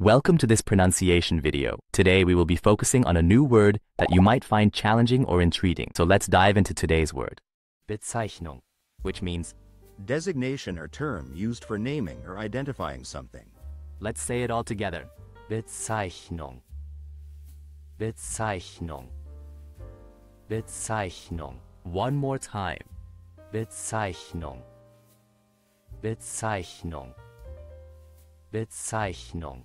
Welcome to this pronunciation video. Today we will be focusing on a new word that you might find challenging or intriguing. So let's dive into today's word. Bezeichnung, which means, Designation or term used for naming or identifying something. let's say it all together. Bezeichnung. Bezeichnung. Bezeichnung. One more time. Bezeichnung. Bezeichnung. Bezeichnung.